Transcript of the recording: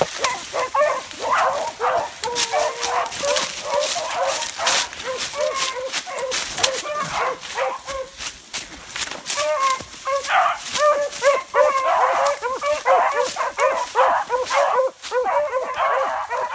Yeah.